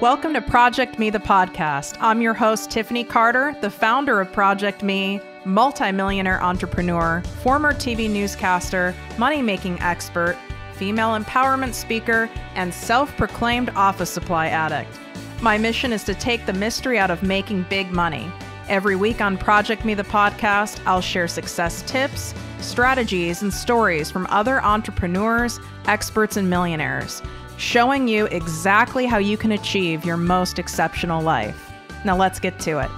Welcome to Project Me, the podcast. I'm your host, Tiffany Carter, the founder of Project Me, multimillionaire entrepreneur, former TV newscaster, money making expert, female empowerment speaker, and self proclaimed office supply addict. My mission is to take the mystery out of making big money. Every week on Project Me, the podcast, I'll share success tips, strategies, and stories from other entrepreneurs, experts, and millionaires showing you exactly how you can achieve your most exceptional life. Now, let's get to it.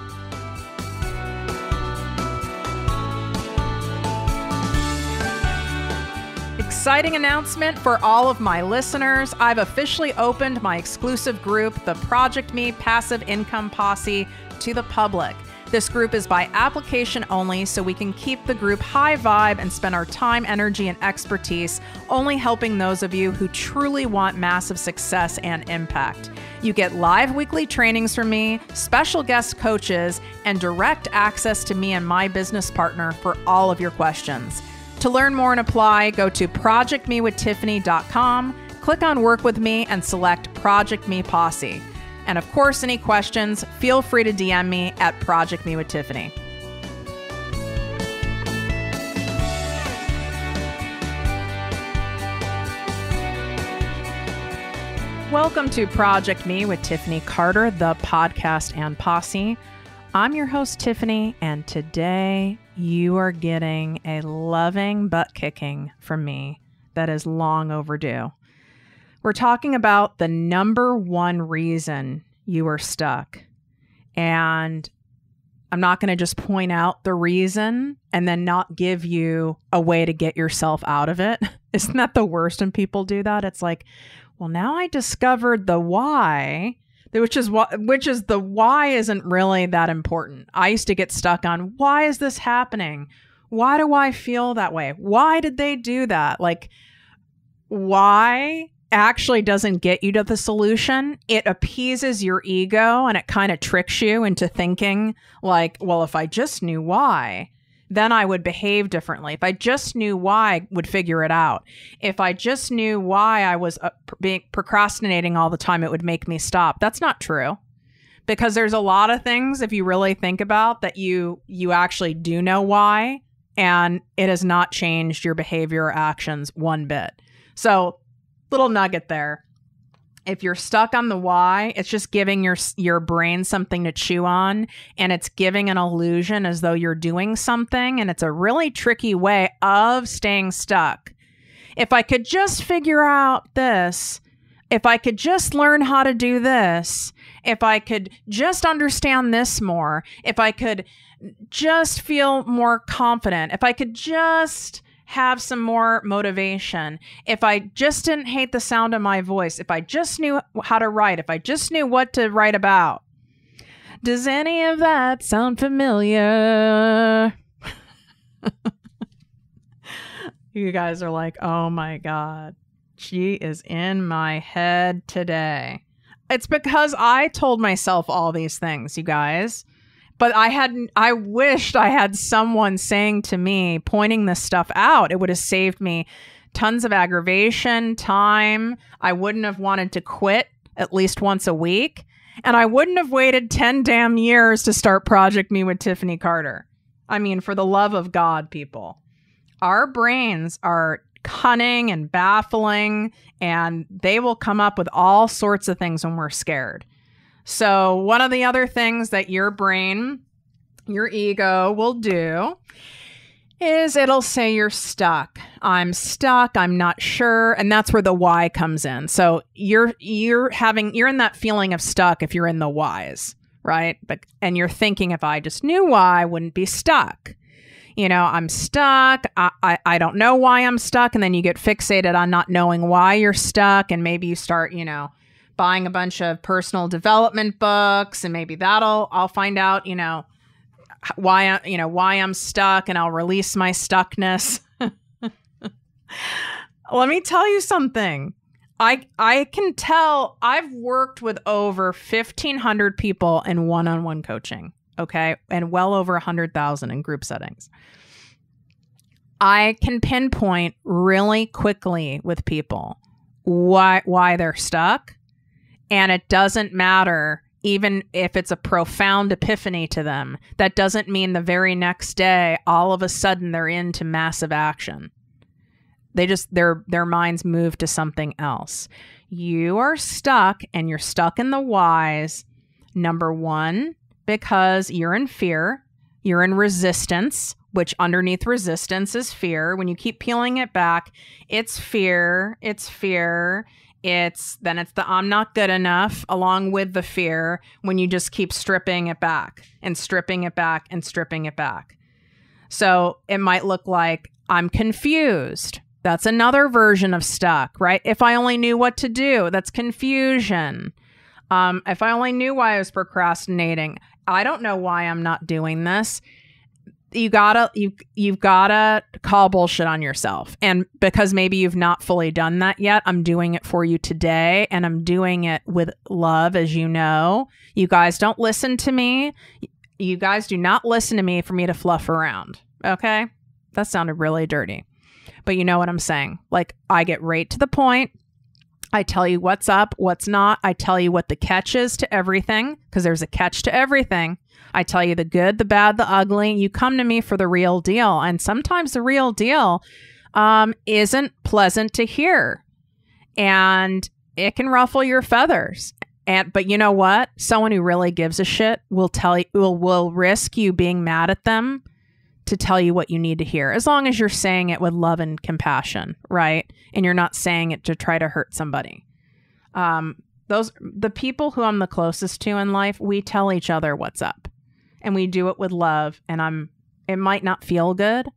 Exciting announcement for all of my listeners. I've officially opened my exclusive group, the Project Me Passive Income Posse, to the public. This group is by application only, so we can keep the group high vibe and spend our time, energy, and expertise only helping those of you who truly want massive success and impact. You get live weekly trainings from me, special guest coaches, and direct access to me and my business partner for all of your questions. To learn more and apply, go to projectmewithtiffany.com, click on Work with Me, and select Project Me Posse. And of course, any questions, feel free to DM me at Project Me with Tiffany. Welcome to Project Me with Tiffany Carter, the podcast and posse. I'm your host, Tiffany, and today you are getting a loving butt kicking from me that is long overdue. We're talking about the number one reason you are stuck. And I'm not going to just point out the reason and then not give you a way to get yourself out of it. Isn't that the worst when people do that? It's like, well, now I discovered the why, which is what which is the why isn't really that important. I used to get stuck on why is this happening? Why do I feel that way? Why did they do that? Like why actually doesn't get you to the solution. It appeases your ego and it kind of tricks you into thinking, like, well, if I just knew why, then I would behave differently. If I just knew why, I would figure it out. If I just knew why I was uh, being procrastinating all the time, it would make me stop. That's not true. Because there's a lot of things if you really think about that you you actually do know why and it has not changed your behavior or actions one bit. So little nugget there. If you're stuck on the why, it's just giving your your brain something to chew on and it's giving an illusion as though you're doing something and it's a really tricky way of staying stuck. If I could just figure out this, if I could just learn how to do this, if I could just understand this more, if I could just feel more confident, if I could just have some more motivation, if I just didn't hate the sound of my voice, if I just knew how to write, if I just knew what to write about. Does any of that sound familiar? you guys are like, oh my God, she is in my head today. It's because I told myself all these things, you guys but I hadn't, I wished I had someone saying to me, pointing this stuff out. It would have saved me tons of aggravation, time. I wouldn't have wanted to quit at least once a week. And I wouldn't have waited 10 damn years to start Project Me with Tiffany Carter. I mean, for the love of God, people. Our brains are cunning and baffling, and they will come up with all sorts of things when we're scared. So, one of the other things that your brain, your ego will do is it'll say you're stuck. I'm stuck, I'm not sure, and that's where the why comes in. So, you're you're having you're in that feeling of stuck if you're in the whys, right? But and you're thinking if I just knew why, I wouldn't be stuck. You know, I'm stuck. I, I, I don't know why I'm stuck. And then you get fixated on not knowing why you're stuck. And maybe you start, you know, buying a bunch of personal development books and maybe that'll I'll find out, you know, why I, you know, why I'm stuck and I'll release my stuckness. Let me tell you something. I I can tell I've worked with over 1500 people in one-on-one coaching, okay? And well over 100,000 in group settings. I can pinpoint really quickly with people why why they're stuck And it doesn't matter even if it's a profound epiphany to them. That doesn't mean the very next day all of a sudden they're into massive action. They just their their minds move to something else. You are stuck and you're stuck in the whys. Number 1 because you're in fear, you're in resistance, which underneath resistance is fear. When you keep peeling it back, it's fear, it's fear, it's then it's the I'm not good enough along with the fear when you just keep stripping it back and stripping it back and stripping it back. So it might look like I'm confused. That's another version of stuck, right? If I only knew what to do, that's confusion. Um, if I only knew why I was procrastinating, I don't know why I'm not doing this you gotta you you've gotta call bullshit on yourself. And because maybe you've not fully done that yet i'm doing it for you today and i'm doing it with love as you know. You guys don't listen to me. You guys do not listen to me for me to fluff around okay? That sounded really dirty. But you know what i'm saying? Like i get right to the point I tell you what's up, what's not. I tell you what the catch is to everything because there's a catch to everything. I tell you the good, the bad, the ugly. You come to me for the real deal. And sometimes the real deal um, isn't pleasant to hear. And it can ruffle your feathers. And but you know what? Someone who really gives a shit will tell you will will risk you being mad at them to tell you what you need to hear as long as you're saying it with love and compassion, right? And you're not saying it to try to hurt somebody. Um those the people who I'm the closest to in life, we tell each other what's up and we do it with love and i'm it might not feel good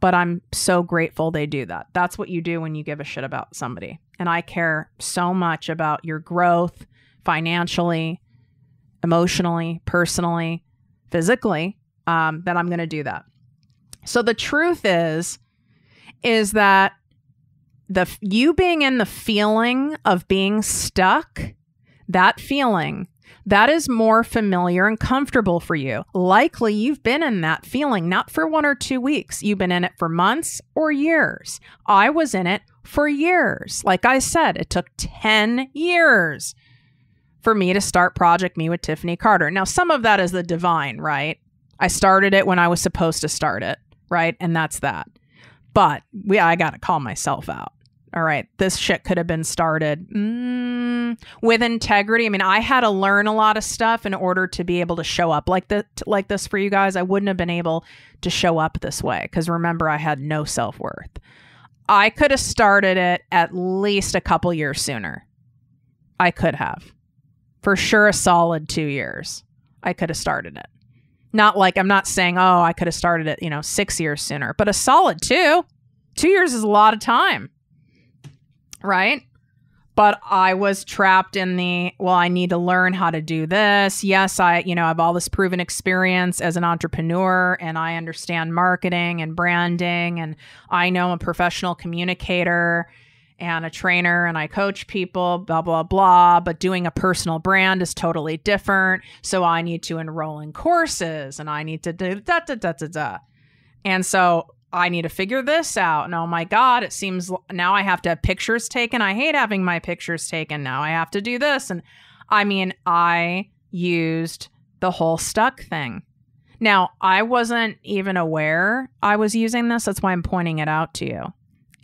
but i'm so grateful they do that that's what you do when you give a shit about somebody and i care so much about your growth financially emotionally personally physically um, that i'm going to do that so the truth is is that the you being in the feeling of being stuck that feeling that is more familiar and comfortable for you. Likely you've been in that feeling not for one or two weeks, you've been in it for months or years. I was in it for years. Like I said, it took 10 years for me to start Project Me with Tiffany Carter. Now, some of that is the divine, right? I started it when I was supposed to start it, right? And that's that. But we I got to call myself out all right, this shit could have been started mm, with integrity. I mean, I had to learn a lot of stuff in order to be able to show up like the like this for you guys. I wouldn't have been able to show up this way because remember, I had no self worth. I could have started it at least a couple years sooner. I could have, for sure, a solid two years. I could have started it. Not like I'm not saying, oh, I could have started it, you know, six years sooner, but a solid two. Two years is a lot of time right? But I was trapped in the, well, I need to learn how to do this. Yes, I, you know, I have all this proven experience as an entrepreneur and I understand marketing and branding and I know I'm a professional communicator and a trainer and I coach people, blah, blah, blah. But doing a personal brand is totally different. So I need to enroll in courses and I need to do da, da, da, da, da. And so I need to figure this out. And oh my God, it seems now I have to have pictures taken. I hate having my pictures taken. Now I have to do this. And I mean, I used the whole stuck thing. Now, I wasn't even aware I was using this. That's why I'm pointing it out to you.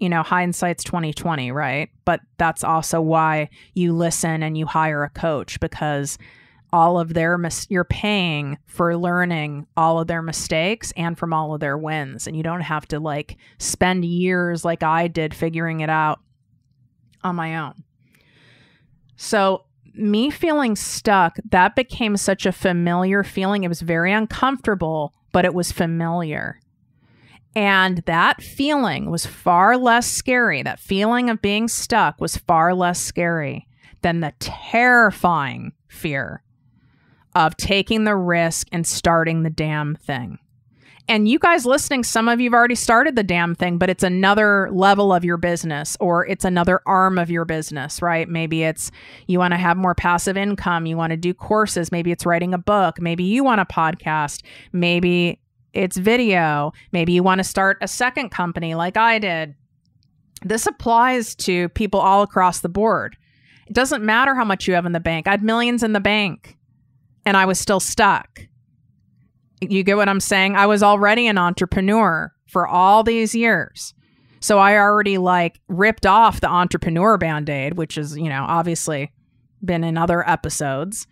You know, hindsight's 2020, right? But that's also why you listen and you hire a coach because all of their mis- you're paying for learning all of their mistakes and from all of their wins and you don't have to like spend years like I did figuring it out on my own. So me feeling stuck, that became such a familiar feeling. It was very uncomfortable, but it was familiar. And that feeling was far less scary. That feeling of being stuck was far less scary than the terrifying fear of taking the risk and starting the damn thing. And you guys listening, some of you have already started the damn thing, but it's another level of your business or it's another arm of your business, right? Maybe it's you want to have more passive income, you want to do courses, maybe it's writing a book, maybe you want a podcast, maybe it's video, maybe you want to start a second company like I did. This applies to people all across the board It doesn't matter how much you have in the bank. I had millions in the bank and I was still stuck. You get what I'm saying? I was already an entrepreneur for all these years. So I already like ripped off the entrepreneur band aid, which is, you know, obviously been in other episodes.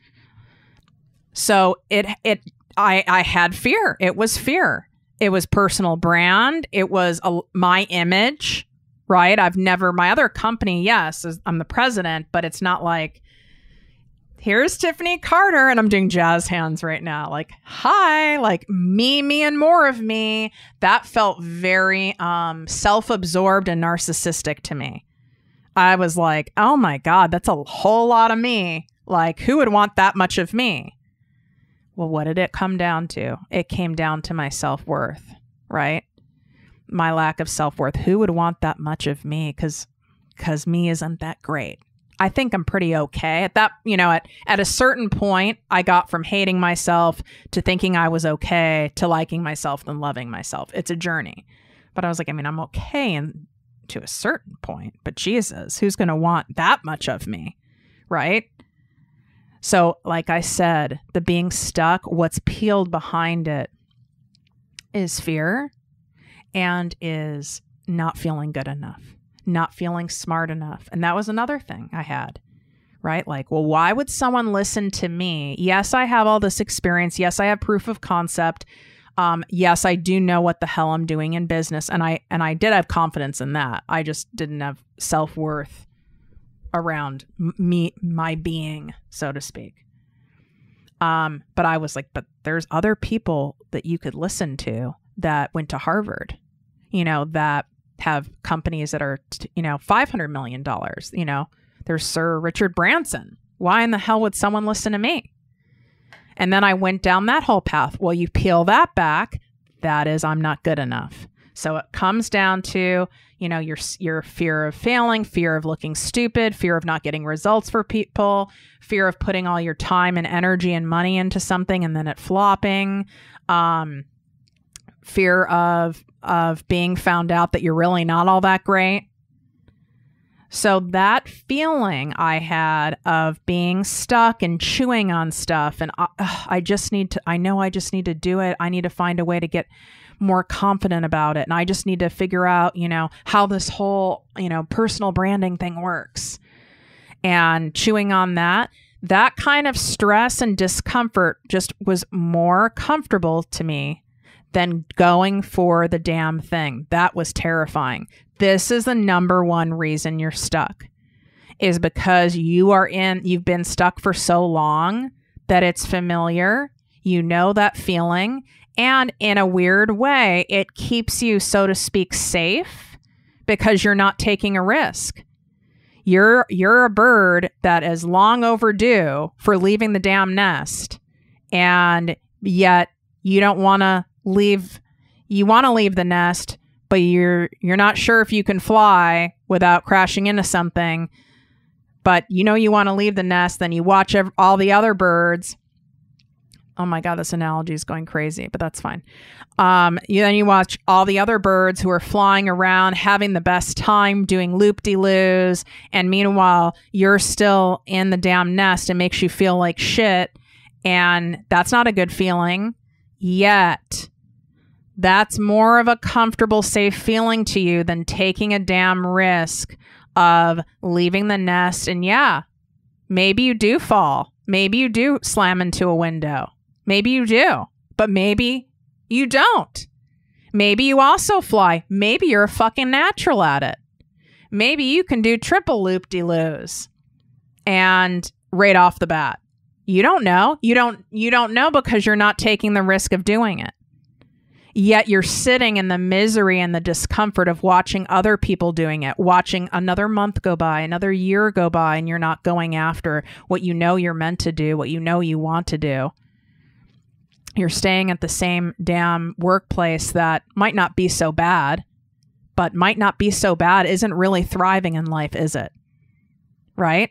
So it, it, I, I had fear. It was fear. It was personal brand. It was a, my image, right? I've never, my other company, yes, I'm the president, but it's not like, here's Tiffany Carter, and I'm doing jazz hands right now. Like, hi, like me, me, and more of me. That felt very um, self absorbed and narcissistic to me. I was like, oh my God, that's a whole lot of me. Like, who would want that much of me? Well, what did it come down to? It came down to my self worth, right? My lack of self worth. Who would want that much of me? Because because me isn't that great. I think I'm pretty okay at that. You know, at at a certain point, I got from hating myself to thinking I was okay to liking myself then loving myself. It's a journey, but I was like, I mean, I'm okay and to a certain point, but Jesus, who's going to want that much of me, right? So, like I said, the being stuck, what's peeled behind it is fear and is not feeling good enough not feeling smart enough. And that was another thing I had, right? Like, well, why would someone listen to me? Yes, I have all this experience. Yes, I have proof of concept. Um, yes, I do know what the hell I'm doing in business, and I and I did have confidence in that. I just didn't have self worth around me, my being, so to speak. Um, but I was like, but there's other people that you could listen to that went to Harvard, you know, that have companies that are, you know, $500 million. You know, there's Sir Richard Branson. Why in the hell would someone listen to me? And then I went down that whole path. Well, you peel that back, that is, I'm not good enough. So it comes down to, you know, your your fear of failing, fear of looking stupid, fear of not getting results for people, fear of putting all your time and energy and money into something and then it flopping, um, fear of of being found out that you're really not all that great. So that feeling I had of being stuck and chewing on stuff and uh, I just need to I know I just need to do it. I need to find a way to get more confident about it and I just need to figure out, you know, how this whole, you know, personal branding thing works. And chewing on that, that kind of stress and discomfort just was more comfortable to me than going for the damn thing. That was terrifying. This is the number one reason you're stuck is because you are in you've been stuck for so long that it's familiar. You know that feeling and in a weird way it keeps you so to speak safe because you're not taking a risk. You're you're a bird that is long overdue for leaving the damn nest and yet you don't want to leave you want to leave the nest but you're you're not sure if you can fly without crashing into something but you know you want to leave the nest then you watch ev- all the other birds oh my god this analogy is going crazy but that's fine um, you, then you watch all the other birds who are flying around having the best time doing loop-de-loos and meanwhile you're still in the damn nest It makes you feel like shit and that's not a good feeling yet that's more of a comfortable, safe feeling to you than taking a damn risk of leaving the nest. And yeah, maybe you do fall. Maybe you do slam into a window. Maybe you do, but maybe you don't. Maybe you also fly. Maybe you're a fucking natural at it. Maybe you can do triple loop de loos and right off the bat. You don't know. You don't you don't know because you're not taking the risk of doing it. Yet you're sitting in the misery and the discomfort of watching other people doing it, watching another month go by, another year go by, and you're not going after what you know you're meant to do, what you know you want to do. You're staying at the same damn workplace that might not be so bad, but might not be so bad isn't really thriving in life, is it? Right?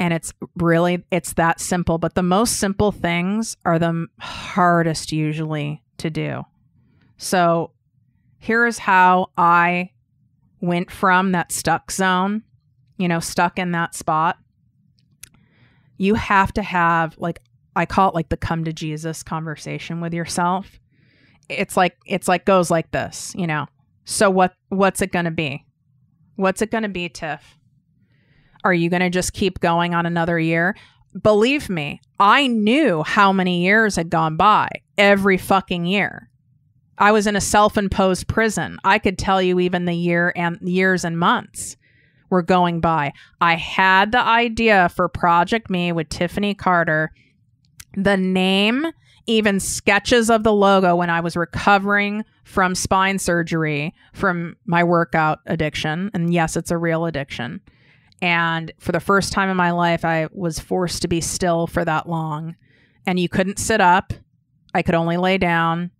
and it's really it's that simple but the most simple things are the hardest usually to do so here's how i went from that stuck zone you know, stuck in that spot, you have to have like I call it like the come to Jesus conversation with yourself. It's like it's like goes like this, you know. So what what's it going to be? What's it going to be, Tiff? Are you going to just keep going on another year? Believe me, I knew how many years had gone by every fucking year. I was in a self-imposed prison. I could tell you even the year and years and months were going by. I had the idea for Project Me with Tiffany Carter. The name, even sketches of the logo when I was recovering from spine surgery from my workout addiction. And yes, it's a real addiction. And for the first time in my life, I was forced to be still for that long. And you couldn't sit up, I could only lay down.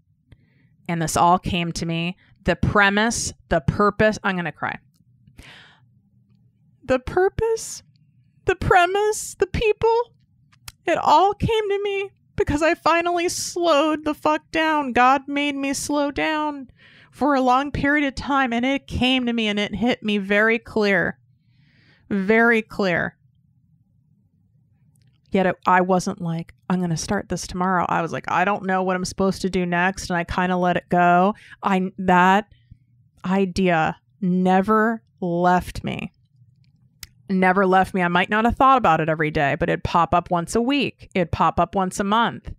And this all came to me. The premise, the purpose, I'm going to cry the purpose, the premise, the people, it all came to me because I finally slowed the fuck down. God made me slow down for a long period of time and it came to me and it hit me very clear. Very clear. Yet it, I wasn't like, I'm going to start this tomorrow. I was like, I don't know what I'm supposed to do next. And I kind of let it go. I, that idea never left me never left me. I might not have thought about it every day, but it'd pop up once a week, it'd pop up once a month.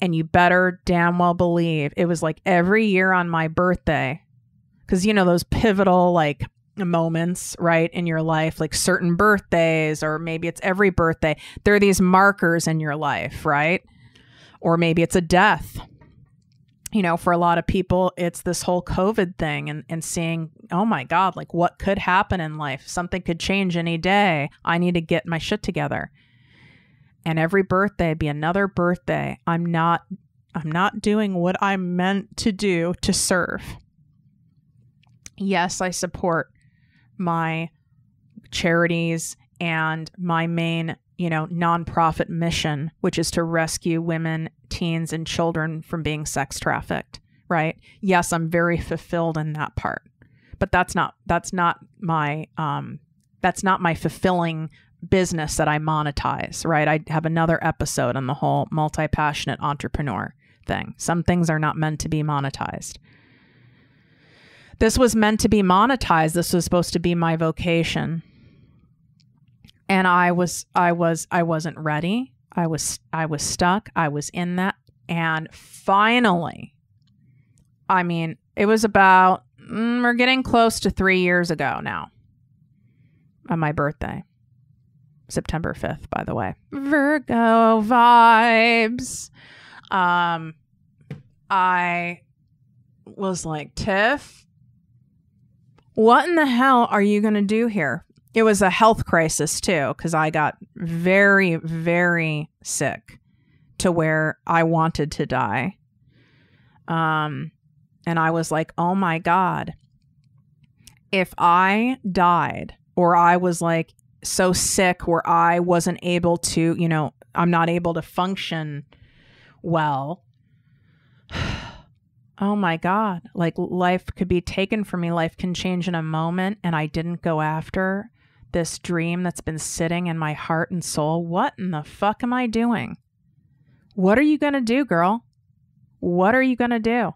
And you better damn well believe it was like every year on my birthday. Cause you know, those pivotal like moments, right, in your life, like certain birthdays, or maybe it's every birthday. There are these markers in your life, right? Or maybe it's a death you know, for a lot of people, it's this whole COVID thing and, and seeing, oh my God, like what could happen in life? Something could change any day. I need to get my shit together. And every birthday be another birthday. I'm not I'm not doing what I'm meant to do to serve. Yes, I support my charities and my main you know, nonprofit mission, which is to rescue women, teens, and children from being sex trafficked, right? Yes, I'm very fulfilled in that part. But that's not that's not my um that's not my fulfilling business that I monetize, right? I have another episode on the whole multi-passionate entrepreneur thing. Some things are not meant to be monetized. This was meant to be monetized. This was supposed to be my vocation and I was I was I wasn't ready. I was I was stuck. I was in that and finally I mean, it was about mm, we're getting close to 3 years ago now. On my birthday. September 5th, by the way. Virgo vibes. Um I was like, "Tiff, what in the hell are you going to do here? It was a health crisis too because I got very, very sick to where I wanted to die. Um, and I was like, oh my God, if I died or I was like so sick where I wasn't able to, you know, I'm not able to function well. oh my God, like life could be taken from me. Life can change in a moment. And I didn't go after this dream that's been sitting in my heart and soul. What in the fuck am I doing? What are you going to do, girl? What are you going to do?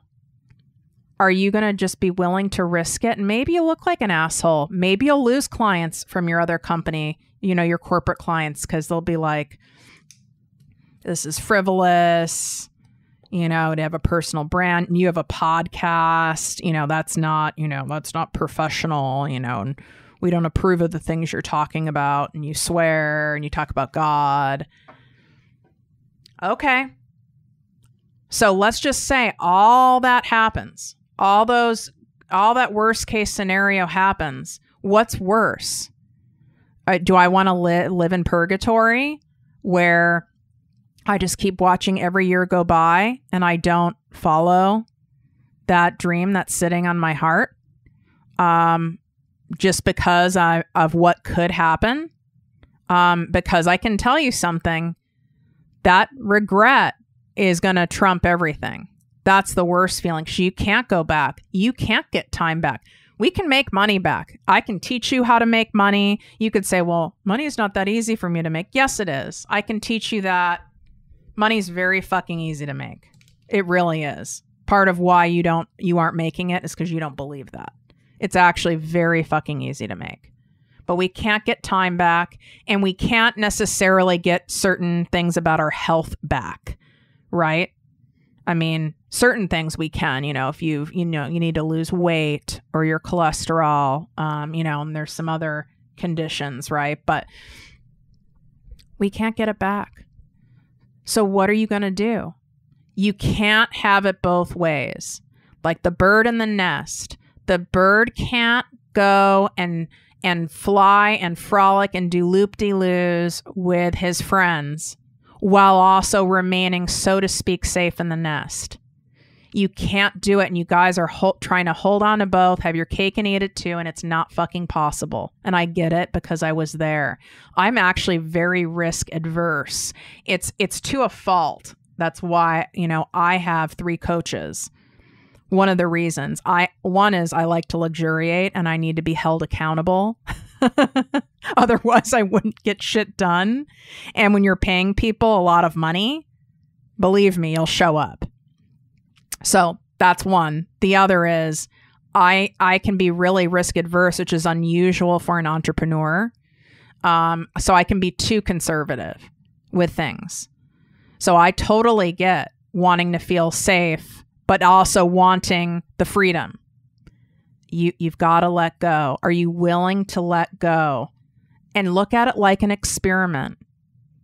Are you going to just be willing to risk it? And maybe you look like an asshole. Maybe you'll lose clients from your other company, you know, your corporate clients, because they'll be like, this is frivolous you know, to have a personal brand. You have a podcast, you know, that's not, you know, that's not professional, you know, and we don't approve of the things you're talking about and you swear and you talk about God. Okay. So let's just say all that happens. All those all that worst case scenario happens. What's worse? Uh, do I want to li- live in purgatory where I just keep watching every year go by and I don't follow that dream that's sitting on my heart? Um, just because I, of what could happen. Um, because I can tell you something that regret is going to trump everything. That's the worst feeling. You can't go back. You can't get time back. We can make money back. I can teach you how to make money. You could say, well, money is not that easy for me to make. Yes, it is. I can teach you that money's very fucking easy to make. It really is. Part of why you don't you aren't making it is because you don't believe that. It's actually very fucking easy to make. But we can't get time back and we can't necessarily get certain things about our health back, right? I mean, certain things we can, you know, if you you know you need to lose weight or your cholesterol, um, you know, and there's some other conditions, right? But we can't get it back. So what are you going to do? You can't have it both ways. Like the bird in the nest. The bird can't go and and fly and frolic and do loop de loos with his friends while also remaining, so to speak, safe in the nest. You can't do it, and you guys are ho- trying to hold on to both, have your cake and eat it too, and it's not fucking possible. And I get it because I was there. I'm actually very risk adverse. It's it's to a fault. That's why you know I have three coaches. One of the reasons I one is I like to luxuriate and I need to be held accountable. Otherwise, I wouldn't get shit done. And when you're paying people a lot of money, believe me, you'll show up. So that's one. The other is I I can be really risk adverse, which is unusual for an entrepreneur. Um, so I can be too conservative with things. So I totally get wanting to feel safe, but also wanting the freedom you you've got to let go. Are you willing to let go? And look at it like an experiment.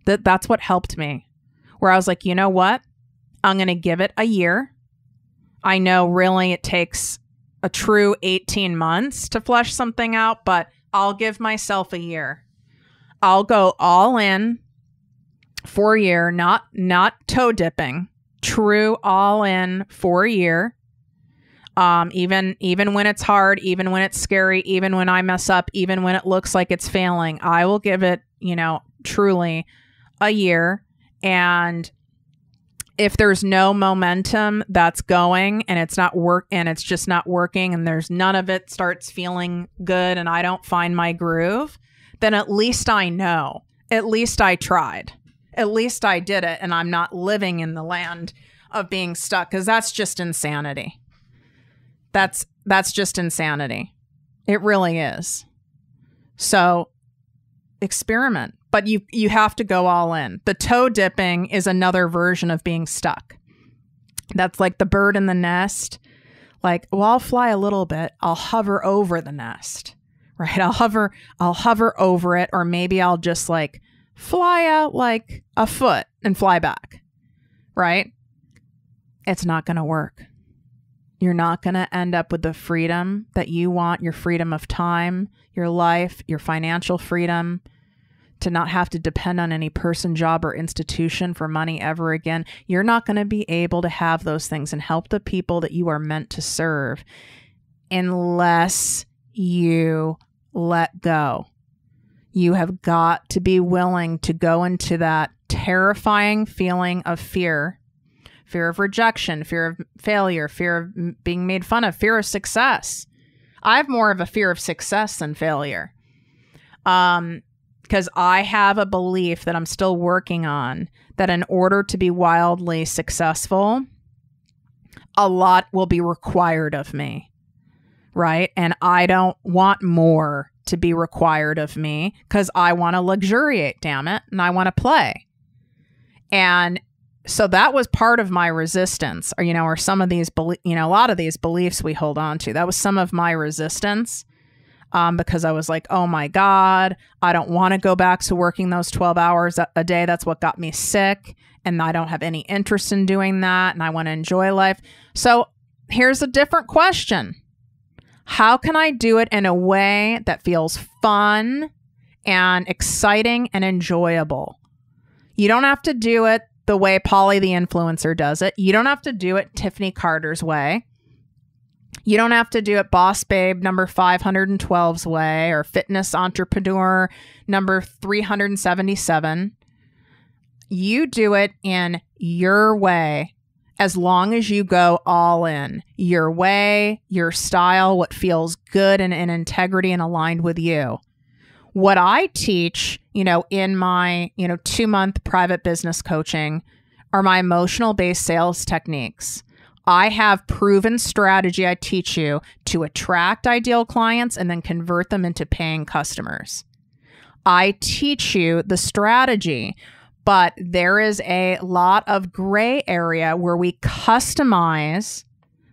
That that's what helped me. Where I was like, "You know what? I'm going to give it a year. I know really it takes a true 18 months to flesh something out, but I'll give myself a year. I'll go all in for a year, not not toe dipping. True all in for a year um, even even when it's hard, even when it's scary, even when I mess up, even when it looks like it's failing, I will give it, you know, truly a year. And if there's no momentum that's going and it's not work and it's just not working and there's none of it starts feeling good and I don't find my groove, then at least I know. At least I tried. At least I did it and I'm not living in the land of being stuck because that's just insanity. That's that's just insanity. It really is. So experiment, but you you have to go all in. The toe dipping is another version of being stuck. That's like the bird in the nest. Like, well, I'll fly a little bit. I'll hover over the nest. Right? I'll hover I'll hover over it or maybe I'll just like fly out like a foot and fly back. Right? It's not going to work. You're not going to end up with the freedom that you want your freedom of time, your life, your financial freedom, to not have to depend on any person, job, or institution for money ever again. You're not going to be able to have those things and help the people that you are meant to serve unless you let go. You have got to be willing to go into that terrifying feeling of fear fear of rejection, fear of failure, fear of being made fun of, fear of success. I have more of a fear of success than failure. Um, because I have a belief that I'm still working on that in order to be wildly successful, a lot will be required of me. Right. And I don't want more to be required of me because I want to luxuriate, damn it. And I want to play. And so that was part of my resistance or you know or some of these you know a lot of these beliefs we hold on to that was some of my resistance um, because i was like oh my god i don't want to go back to working those 12 hours a day that's what got me sick and i don't have any interest in doing that and i want to enjoy life so here's a different question how can i do it in a way that feels fun and exciting and enjoyable you don't have to do it the way Polly the influencer does it. You don't have to do it Tiffany Carter's way. You don't have to do it Boss Babe number 512's way or Fitness Entrepreneur number 377. You do it in your way as long as you go all in your way, your style, what feels good and in integrity and aligned with you. What I teach, you know, in my, you know, 2 month private business coaching are my emotional based sales techniques. I have proven strategy I teach you to attract ideal clients and then convert them into paying customers. I teach you the strategy but there is a lot of gray area where we customize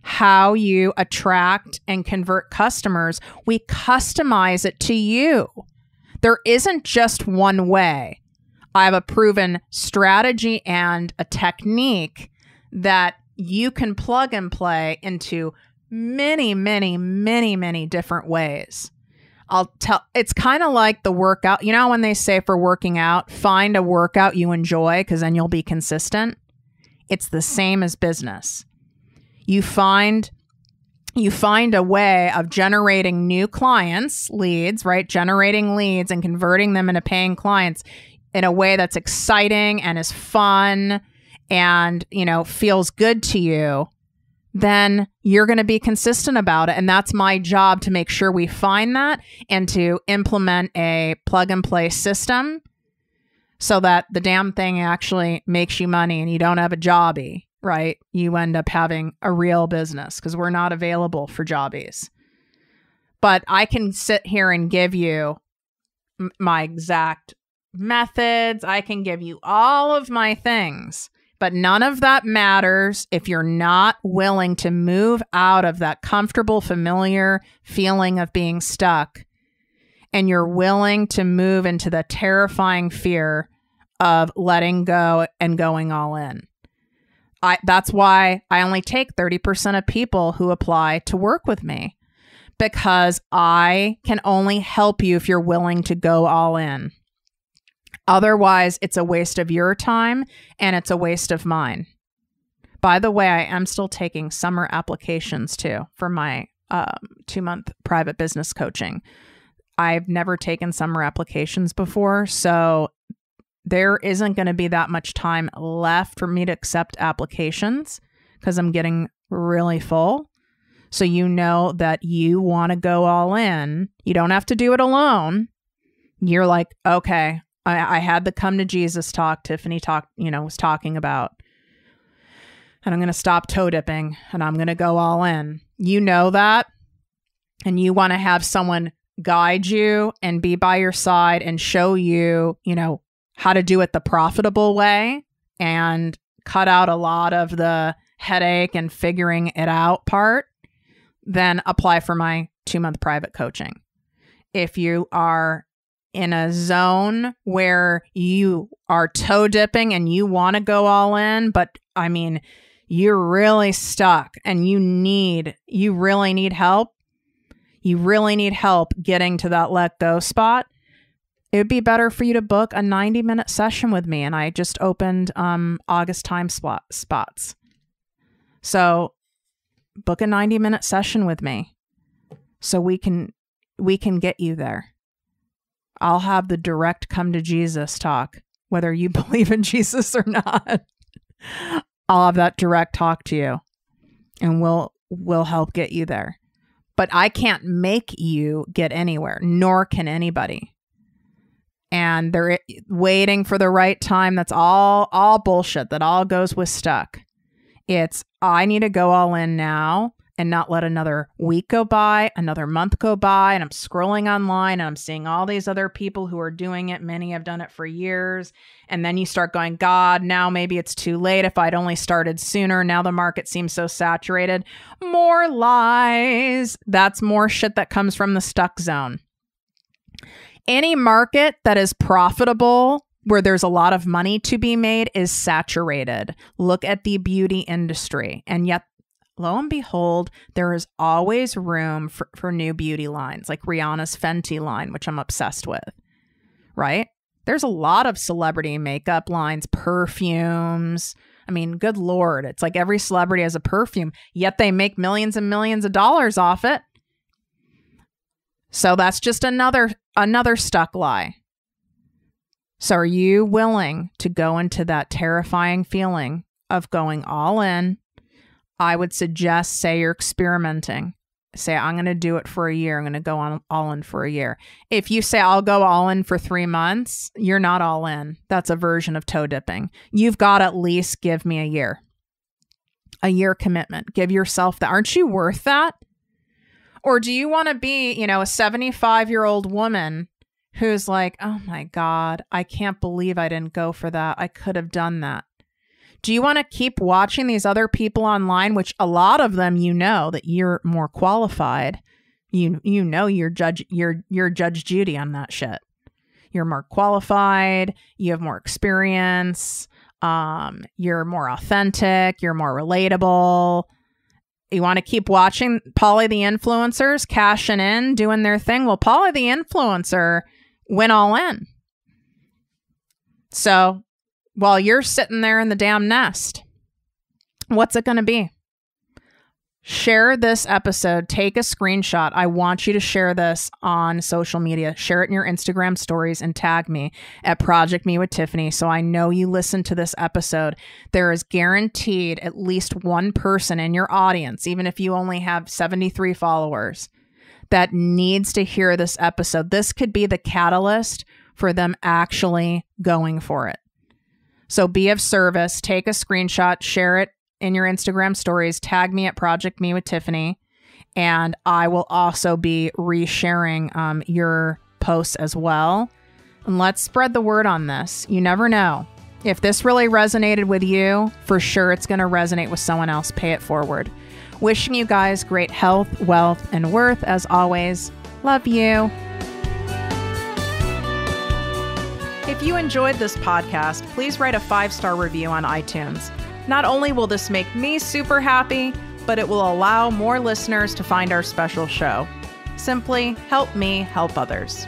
how you attract and convert customers. We customize it to you. There isn't just one way. I have a proven strategy and a technique that you can plug and play into many, many, many, many different ways. I'll tell it's kind of like the workout. You know when they say for working out, find a workout you enjoy cuz then you'll be consistent. It's the same as business. You find you find a way of generating new clients, leads, right? Generating leads and converting them into paying clients in a way that's exciting and is fun and, you know, feels good to you then you're going to be consistent about it. And that's my job to make sure we find that and to implement a plug and play system so that the damn thing actually makes you money and you don't have a jobby, right? You end up having a real business because we're not available for jobbies. But I can sit here and give you my exact methods. I can give you all of my things but none of that matters if you're not willing to move out of that comfortable, familiar feeling of being stuck and you're willing to move into the terrifying fear of letting go and going all in. I, that's why I only take 30% of people who apply to work with me because I can only help you if you're willing to go all in. Otherwise, it's a waste of your time and it's a waste of mine. By the way, I am still taking summer applications too for my um, two month private business coaching. I've never taken summer applications before, so there isn't going to be that much time left for me to accept applications because I'm getting really full. So you know that you want to go all in. You don't have to do it alone. You're like, okay, I, I had the come to Jesus talk Tiffany talked, you know, was talking about. And I'm going to stop toe dipping and I'm going to go all in. You know that. And you want to have someone guide you and be by your side and show you, you know, how to do it the profitable way and cut out a lot of the headache and figuring it out part, then apply for my two month private coaching. If you are in a zone where you are toe dipping and you want to go all in, but I mean, you're really stuck and you need, you really need help. You really need help getting to that let go spot. It would be better for you to book a 90 minute session with me. And I just opened um, August time spot spots. So book a 90 minute session with me so we can we can get you there. I'll have the direct come to Jesus talk, whether you believe in Jesus or not. I'll have that direct talk to you and we'll we'll help get you there. But I can't make you get anywhere, nor can anybody. And they're waiting for the right time. That's all all bullshit. That all goes with stuck. It's I need to go all in now and not let another week go by, another month go by, and I'm scrolling online and I'm seeing all these other people who are doing it. Many have done it for years. And then you start going, God, now maybe it's too late. If I'd only started sooner, now the market seems so saturated. More lies. That's more shit that comes from the stuck zone. Any market that is profitable where there's a lot of money to be made is saturated. Look at the beauty industry. And yet lo and behold, there is always room for, for new beauty lines, like Rihanna's Fenty line, which I'm obsessed with, right? There's a lot of celebrity makeup lines, perfumes. I mean, good Lord, it's like every celebrity has a perfume, yet they make millions and millions of dollars off it. So that's just another another stuck lie. So are you willing to go into that terrifying feeling of going all in, I would suggest say you're experimenting. Say I'm going to do it for a year. I'm going to go on all in for a year. If you say I'll go all in for 3 months, you're not all in. That's a version of toe dipping. You've got at least give me a year. A year commitment. Give yourself that. Aren't you worth that? Or do you want to be, you know, a 75 year old woman who's like, oh my God, I can't believe I didn't go for that. I could have done that. Do you want to keep watching these other people online, which a lot of them you know that you're more qualified? You you know you're judge you're you're Judge Judy on that shit. You're more qualified, you have more experience, um, you're more authentic, you're more relatable. You want to keep watching Polly the influencers cashing in, doing their thing. Well, Polly the influencer went all in. So while you're sitting there in the damn nest, what's it going to be? Share this episode. Take a screenshot. I want you to share this on social media. Share it in your Instagram stories and tag me at Project Me with Tiffany so I know you listened to this episode. There is guaranteed at least one person in your audience, even if you only have 73 followers, that needs to hear this episode. This could be the catalyst for them actually going for it. So be of service, take a screenshot, share it in your Instagram stories, tag me at Project Me with Tiffany, and I will also be resharing um, your posts as well. And let's spread the word on this. You never know. If this really resonated with you, for sure it's going to resonate with someone else. Pay it forward. Wishing you guys great health, wealth, and worth as always. Love you. If you enjoyed this podcast, please write a five star review on iTunes. Not only will this make me super happy, but it will allow more listeners to find our special show. Simply help me help others.